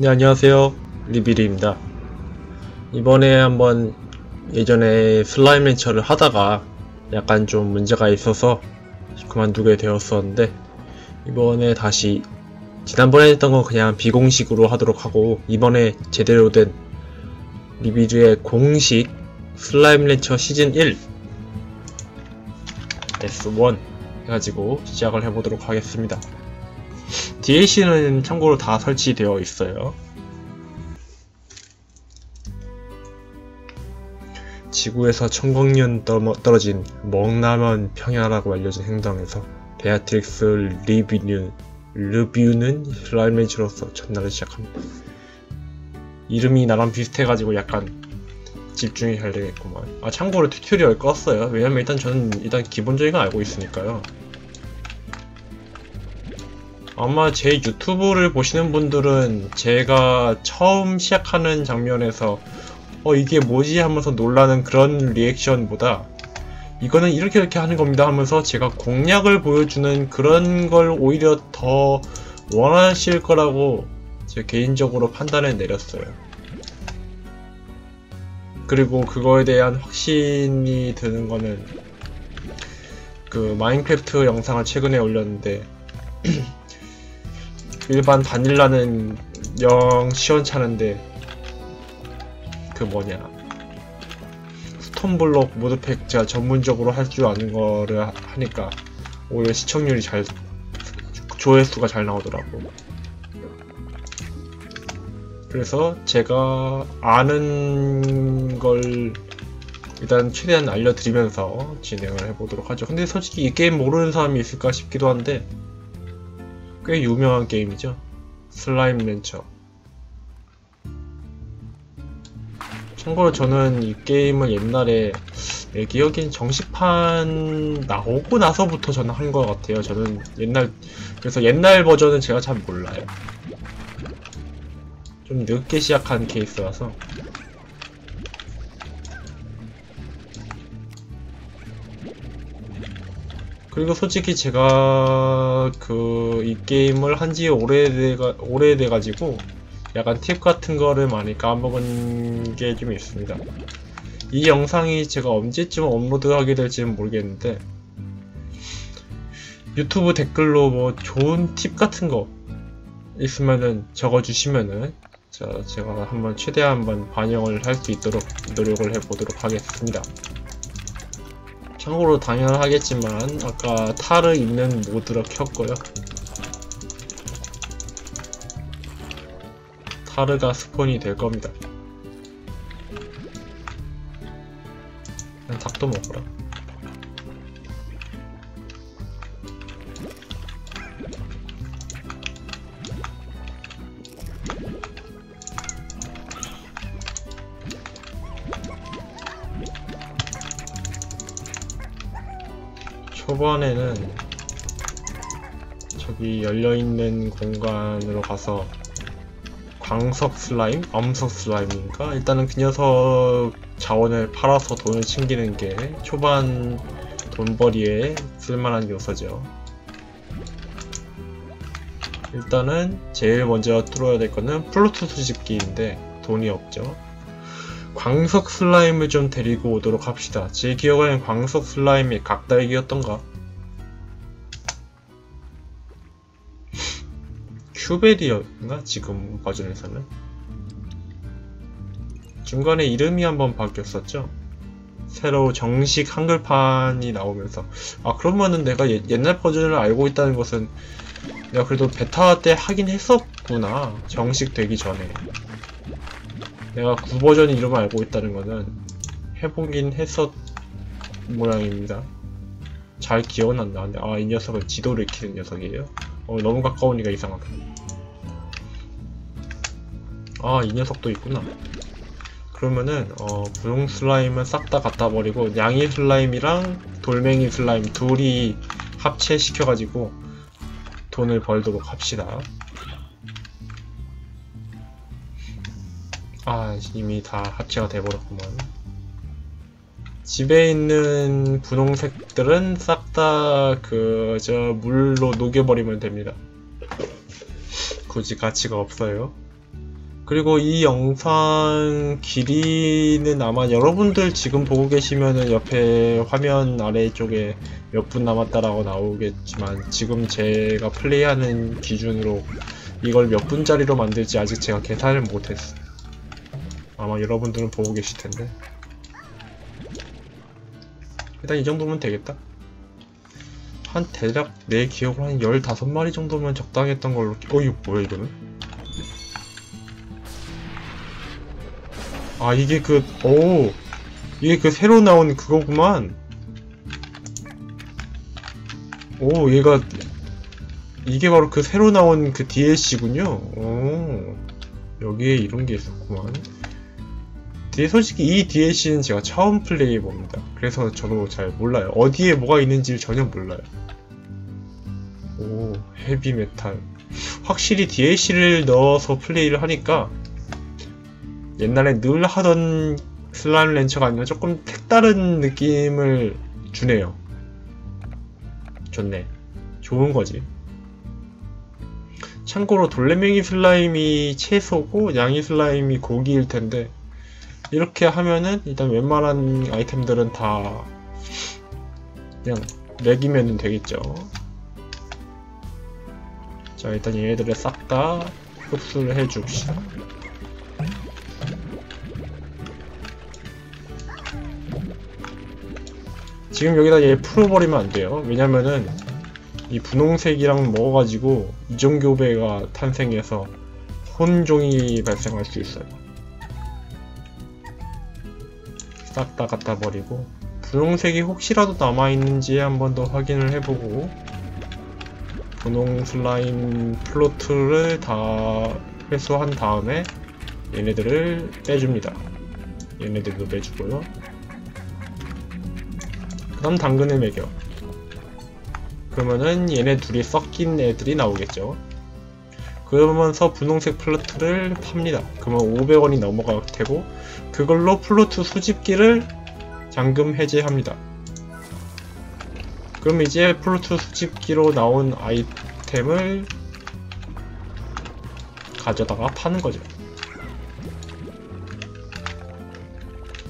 네 안녕하세요. 리비리입니다. 이번에 한번 예전에 Slime Rancher를 하다가 약간 좀 문제가 있어서 그만두게 되었었는데 이번에 다시 지난번에 했던 건 그냥 비공식으로 하도록 하고 이번에 제대로 된 리비드의 공식 Slime Rancher 시즌 1 S1 해가지고 시작을 해보도록 하겠습니다 DLC는 참고로 다 설치되어 있어요. 지구에서 천광년 떨어진 머나먼 평야라고 알려진 행성에서 베아트릭스 르보는 르보는 Slime Rancher로서 첫날을 시작합니다. 이름이 나랑 비슷해가지고 약간 집중이 잘 되겠구만. 아 참고로 튜토리얼 껐어요. 왜냐면 일단 저는 일단 기본적인 거 알고 있으니까요. 아마 제 유튜브를 보시는 분들은 제가 처음 시작하는 장면에서 어 이게 뭐지 하면서 놀라는 그런 리액션보다 이거는 이렇게 이렇게 하는 겁니다 하면서 제가 공략을 보여주는 그런 걸 오히려 더 원하실 거라고 제 개인적으로 판단을 내렸어요. 그리고 그거에 대한 확신이 드는 거는 그 마인크래프트 영상을 최근에 올렸는데 일반 바닐라는 영 시원찮은데 그 뭐냐. 스톤블록 모드팩 제가 전문적으로 할 줄 아는 거를 하니까 오히려 시청률이 잘 조회수가 잘 나오더라고. 그래서 제가 아는 걸 일단 최대한 알려드리면서 진행을 해보도록 하죠. 근데 솔직히 이 게임 모르는 사람이 있을까 싶기도 한데 꽤 유명한 게임이죠. 슬라임 렌처. 참고로 저는 이 게임을 옛날에 내 기억엔 정식판 나오고 나서부터 저는 한 것 같아요. 저는 옛날 그래서 옛날 버전은 제가 잘 몰라요. 좀 늦게 시작한 케이스라서 그리고 솔직히 제가 그 이 게임을 한지 오래돼 오래돼 가지고 약간 팁 같은 거를 많이 까먹은 게 좀 있습니다. 이 영상이 제가 언제쯤 업로드하게 될지는 모르겠는데 유튜브 댓글로 뭐 좋은 팁 같은 거 있으면은 적어주시면은 자 제가 한번 최대한 한번 반영을 할 수 있도록 노력을 해보도록 하겠습니다. 참고로 당연하겠지만 아까 타르 있는 모드로 켰고요. 타르가 스폰이 될 겁니다. 그냥 닭도 먹어라 초반에는 저기 열려있는 공간으로 가서 광석 슬라임? 암석 슬라임인가? 일단은 그 녀석 자원을 팔아서 돈을 챙기는 게 초반 돈벌이에 쓸만한 요소죠. 일단은 제일 먼저 뚫어야 될 거는 plort 수집기인데 돈이 없죠. 광석 슬라임을 좀 데리고 오도록 합시다. 제 기억에는 광석 슬라임이 각달기였던가? 큐베리였나? 지금 버전에서는? 중간에 이름이 한번 바뀌었었죠? 새로 정식 한글판이 나오면서 아 그러면은 내가 예, 옛날 버전을 알고 있다는 것은 내가 그래도 베타 때 하긴 했었구나 정식 되기 전에 내가 9버전 이름을 알고 있다는 거는 해보긴 했었 모양입니다. 잘 기억은 안 나는데 아 이 녀석은 지도를 익히는 녀석이에요? 어 너무 가까우니까 이상하다. 아 이 녀석도 있구나. 그러면은 어 부용 슬라임은 싹 다 갖다 버리고 양이 슬라임이랑 돌멩이 슬라임 둘이 합체시켜가지고 돈을 벌도록 합시다. 아 이미 다 합체가 돼버렸구만. 집에 있는 분홍색들은 싹 다 그 저 물로 녹여버리면 됩니다. 굳이 가치가 없어요. 그리고 이 영상 길이는 아마 여러분들 지금 보고 계시면은 옆에 화면 아래쪽에 몇 분 남았다라고 나오겠지만 지금 제가 플레이하는 기준으로 이걸 몇 분짜리로 만들지 아직 제가 계산을 못했어. 아마 여러분들은 보고 계실 텐데. 일단 이 정도면 되겠다. 한 대략 내 기억으로 한 15마리 정도면 적당했던 걸로. 어, 이거 뭐야, 이거는? 아, 이게 그, 오, 이게 그 새로 나온 그거구만. 오, 얘가, 이게 바로 그 새로 나온 그 DLC군요. 오, 여기에 이런 게 있었구만. 솔직히 이 DLC는 제가 처음 플레이 해 봅니다. 그래서 저도 잘 몰라요. 어디에 뭐가 있는지 전혀 몰라요. 오, 헤비메탈. 확실히 DLC를 넣어서 플레이를 하니까 옛날에 늘 하던 슬라임 렌처가 아니라 조금 색다른 느낌을 주네요. 좋네. 좋은 거지. 참고로 돌레맹이 슬라임이 채소고 양이 슬라임이 고기일 텐데 이렇게 하면은 일단 웬만한 아이템들은 다 그냥 먹이면 되겠죠. 자 일단 얘네들을 싹 다 흡수를 해줍시다. 지금 여기다 얘 풀어버리면 안 돼요. 왜냐면은 이 분홍색이랑 먹어가지고 이종교배가 탄생해서 혼종이 발생할 수 있어요. 싹 다 갖다 버리고 분홍색이 혹시라도 남아있는지 한번 더 확인을 해보고 분홍 슬라임 플로트를 다 회수한 다음에 얘네들을 빼줍니다. 얘네들도 빼주고요. 그 다음 당근을 먹여. 그러면은 얘네 둘이 섞인 애들이 나오겠죠. 그러면서 분홍색 plort를 팝니다. 그러면 500원이 넘어갈 테고 그걸로 plort 수집기를 잠금 해제합니다. 그럼 이제 plort 수집기로 나온 아이템을 가져다가 파는 거죠.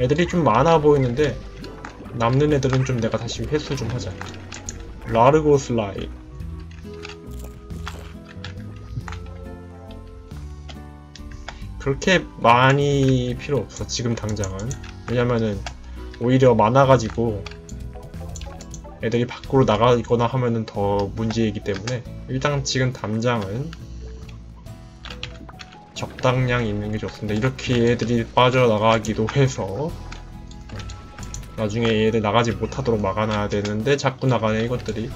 애들이 좀 많아 보이는데 남는 애들은 좀 내가 다시 회수 좀 하자. 라르고 슬라이. 그렇게 많이 필요 없어, 지금 당장은. 왜냐면은, 오히려 많아가지고, 애들이 밖으로 나가거나 하면은 더 문제이기 때문에, 일단 지금 당장은, 적당량 있는 게 좋습니다. 이렇게 애들이 빠져나가기도 해서, 나중에 얘들 나가지 못하도록 막아놔야 되는데 자꾸 나가네 이것들이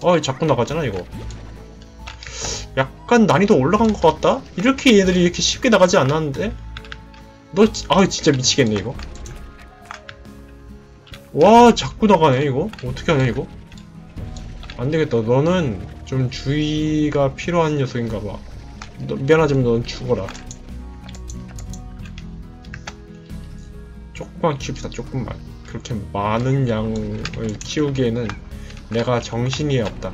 어 자꾸 나가잖아 이거 약간 난이도 올라간 것 같다? 이렇게 얘들이 이렇게 쉽게 나가지 않았는데? 너, 아 진짜 미치겠네 이거. 와 자꾸 나가네 이거. 어떻게 하냐 이거? 안되겠다. 너는 좀 주의가 필요한 녀석인가봐. 미안하지만 넌 죽어라. 조금만 키웁시다 조금만. 그렇게 많은 양을 키우기에는 내가 정신이 없다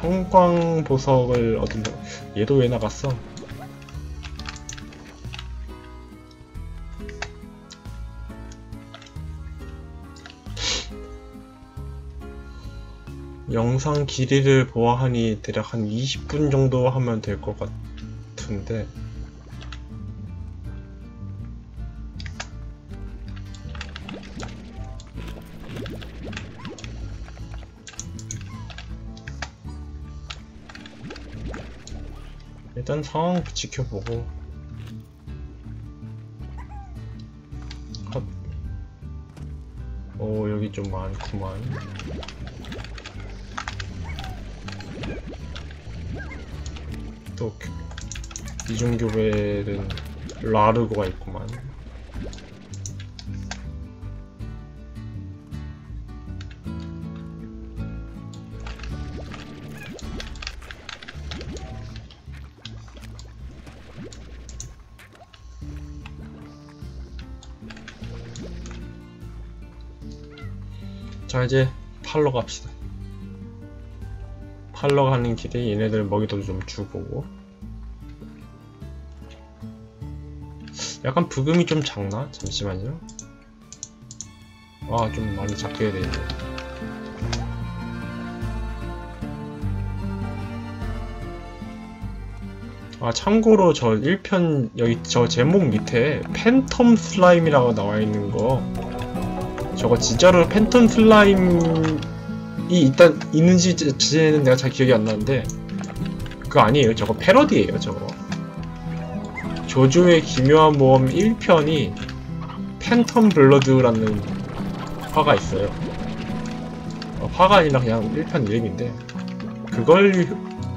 형광 보석을 얻으려 얘도 왜 나갔어? 영상 길이를 보아하니 대략 한 20분 정도 하면 될 것 같은데 일단 상황 지켜보고. 컷. 오 여기 좀 많구만. 또 이중교배는 라르고가 있구만 자 이제 팔러 갑시다. 팔러 가는 길에 얘네들 먹이도 좀 주고. 약간 부금이 좀 작나? 잠시만요. 아 좀 많이 작게 되는데. 아 참고로 저 1편 여기 저 제목 밑에 팬텀 슬라임이라고 나와 있는 거 저거 진짜로 팬텀 슬라임이 일단 있는지 자체는 내가 잘 기억이 안 나는데 그거 아니에요. 저거 패러디예요 저거. 조조의 기묘한 모험 1편이 팬텀 블러드라는 화가 있어요. 어, 화가 아니라 그냥 1편 이름인데 그걸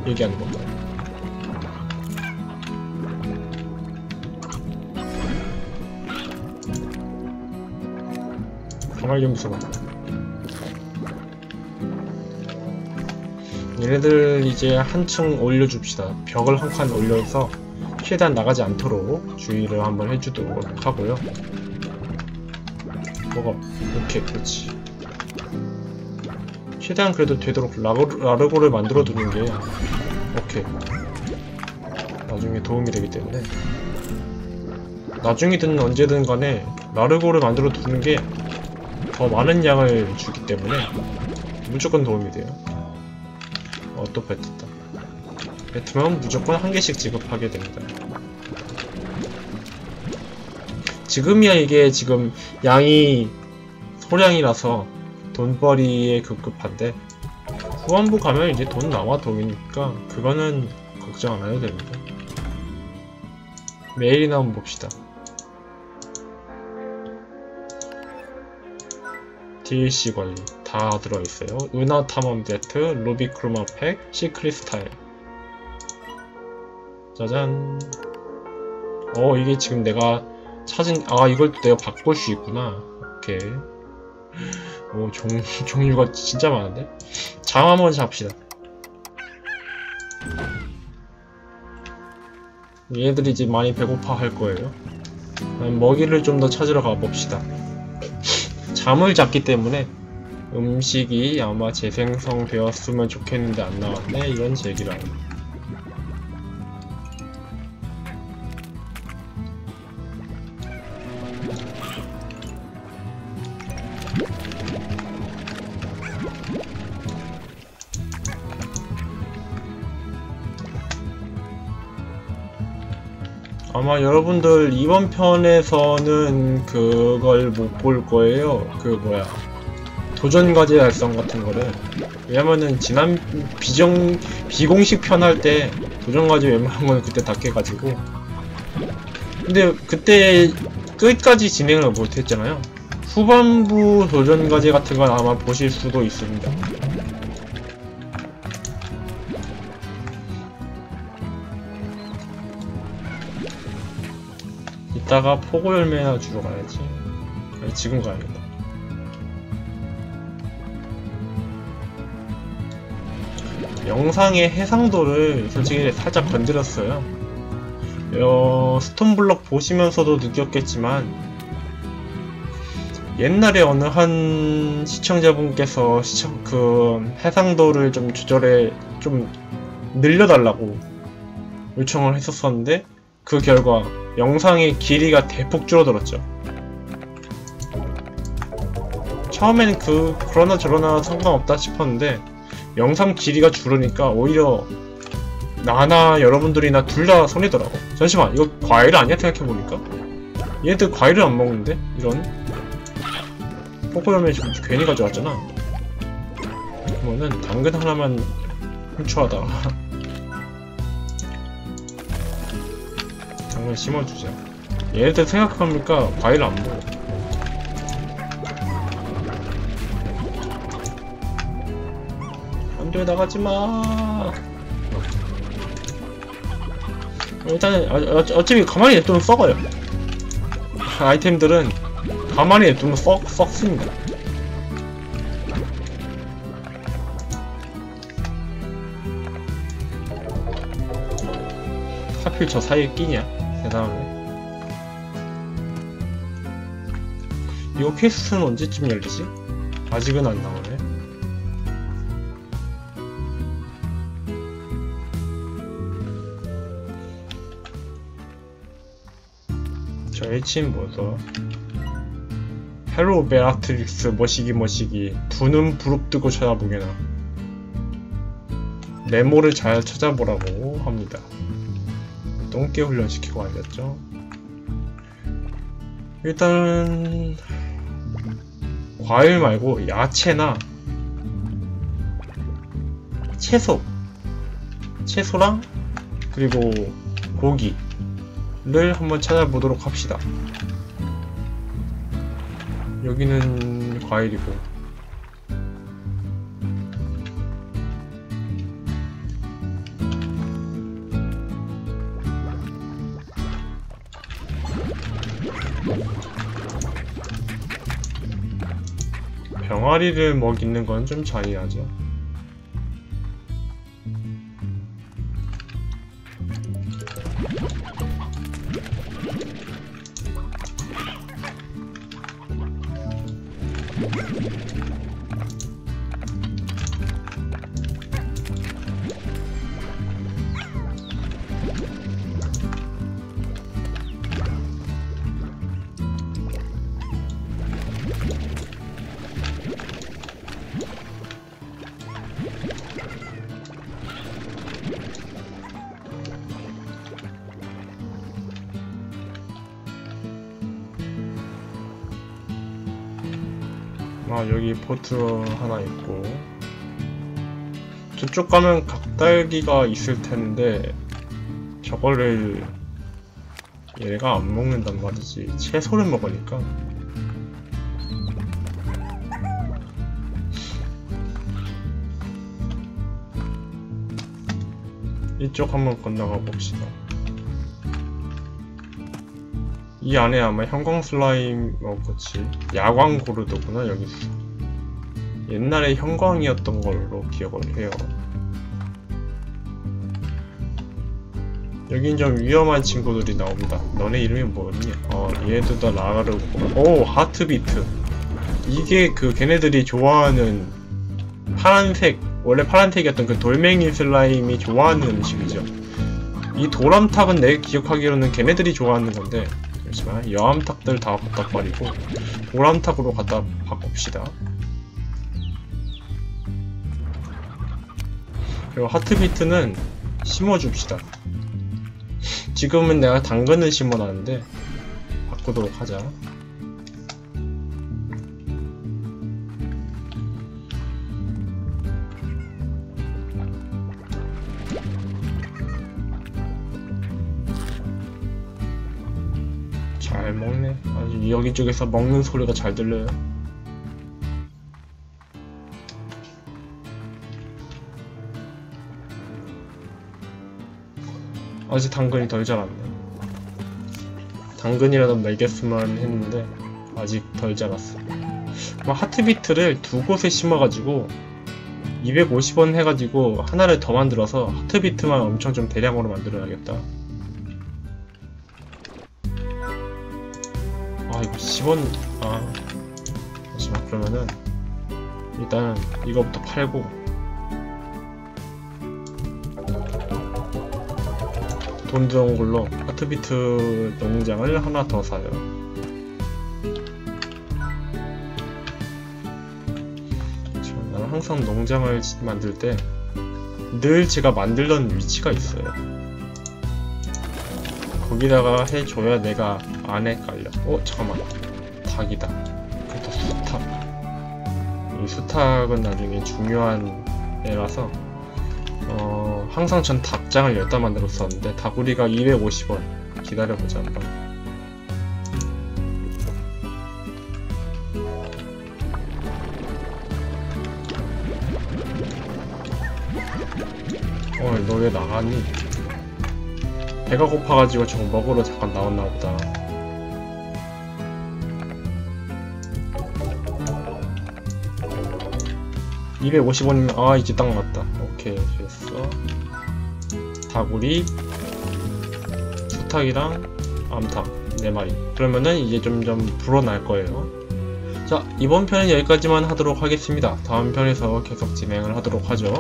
얘기하는 겁니다 있어봐. 얘네들 이제 한층 올려줍시다. 벽을 한 칸 올려서 최대한 나가지 않도록 주의를 한번 해주도록 하고요. 뭐가 오케이 그렇지. 최대한 그래도 되도록 라르, 라르고 를 만들어 두는 게 오케이. 나중에 도움이 되기 때문에 나중이든 언제든 간에 라르고를 만들어 두는 게 더 많은 양을 주기 때문에 무조건 도움이 돼요. 어, 또 뱉었다. 뱉으면 무조건 한 개씩 지급하게 됩니다. 지금이야 이게 지금 양이 소량이라서 돈벌이에 급급한데 후반부 가면 이제 돈 나와 돈이니까 그거는 걱정 안 해도 됩니다. 메일이나 한번 봅시다. DLC 관리 다 들어있어요. 은하 탐험 세트, 루비 chroma pack, secret style. 짜잔. 어, 이게 지금 내가 찾은, 아, 이걸 내가 바꿀 수 있구나. 오케이. 오, 종, 종류가 진짜 많은데? 장 한번 잡시다. 얘들이 이제 많이 배고파 할 거예요. 먹이를 좀 더 찾으러 가봅시다. 잠을 잤기 때문에 음식이 아마 재생성 되었으면 좋겠는데 안 나왔네. 이런 제기랑 아마 여러분들 이번 편에서는 그걸 못 볼 거예요. 그 뭐야 도전 과제 달성 같은 거를 왜냐면은 지난 비정 비공식 편 할 때 도전 과제 웬만한 거는 그때 다 깨가지고 근데 그때 끝까지 진행을 못 했잖아요. 후반부 도전 과제 같은 건 아마 보실 수도 있습니다. 이따가 포고 열매나 주러 가야지. 아니, 지금 가야겠다. 영상의 해상도를 솔직히 살짝 건드렸어요. 어, 스톤블럭 보시면서도 느꼈겠지만 옛날에 어느 한 시청자분께서 시청 그 해상도를 좀 조절해 좀 늘려달라고 요청을 했었었는데 그 결과 영상의 길이가 대폭 줄어들었죠. 처음에는 그 그러나 저러나 상관없다 싶었는데 영상 길이가 줄으니까 오히려 나나 여러분들이나 둘 다 손해더라고. 잠시만 이거 과일 아니야 생각해보니까? 얘들 과일을 안 먹는데? 이런 포코열매 괜히 가져왔잖아. 그러면은 당근 하나만 훔쳐하다가 당근 심어주자. 얘네들 생각해보니까 과일 안 먹어. 안돼 나가지마. 일단은 어, 어, 어차피 가만히 냅두면 썩어요. 아이템들은 가만히 냅두면 썩, 썩습니다. 하필 저 사이에 끼냐? 대단하네. 이거 퀘스트는 언제쯤 열리지? 아직은 안 나오네. 저 H는 뭐죠? hello 베아트릭스 머시기 머시기 두 눈 부릅뜨고 쳐다보게나 메모를 잘 찾아보라고. 똥개 훈련시키고 알렸죠? 일단은 과일 말고 야채나 채소 채소랑 그리고 고기를 한번 찾아보도록 합시다. 여기는 과일이고 병아리를 먹이는 건 좀 자이하죠. 아 여기 포트 하나 있고. 저쪽 가면 각달기가 있을 텐데 저거를 얘가 안 먹는단 말이지. 채소를 먹으니까. 이쪽 한번 건너가 봅시다. 이 안에 아마 형광 슬라임 어 그치. 야광 고르드구나 여기서 옛날에 형광이었던 걸로 기억을 해요. 여긴 좀 위험한 친구들이 나옵니다. 너네 이름이 뭐였니? 어 얘도 다 라가르고. 오 하트비트. 이게 그 걔네들이 좋아하는 파란색 원래 파란색이었던 그 돌멩이 슬라임이 좋아하는 음식이죠. 이 도람탑은 내가 기억하기로는 걔네들이 좋아하는 건데 잠시만 여암탑들 다 갖다 버리고 도람탑으로 갖다 바꿉시다 그리고 하트비트는 심어줍시다 지금은 내가 당근을 심어놨는데 바꾸도록 하자 잘 먹네. 아주 여기 쪽에서 먹는 소리가 잘 들려요. 아직 당근이 덜 자랐네. 당근이라도 먹였으면 했는데 아직 덜 자랐어. 막 하트비트를 두 곳에 심어가지고 250원 해가지고 하나를 더 만들어서 하트비트만 엄청 좀 대량으로 만들어야겠다. 아 이거 10원 아 잠시만 그러면은 일단 이거부터 팔고 돈 들어온 걸로 하트비트 농장을 하나 더 사요 자, 나는 항상 농장을 만들 때 늘 제가 만들던 위치가 있어요 거기다가 해줘야 내가 안 헷갈려. 어, 잠깐만. 닭이다. 그다 수탉. 이 수탉은 나중에 중요한 애라서, 어, 항상 전 닭장을 열다 만들었었는데, 다구리가 250원. 기다려보자, 한번. 어, 너왜 나가니? 배가 고파가지고 저거 먹으러 잠깐 나왔나 보다. (250원이면) 아 이제 딱 맞다 오케이 됐어 다구리 수탉이랑 암탉 4마리 그러면은 이제 점점 불어날 거예요 자, 이번 편은 여기까지만 하도록 하겠습니다. 다음 편에서 계속 진행을 하도록 하죠.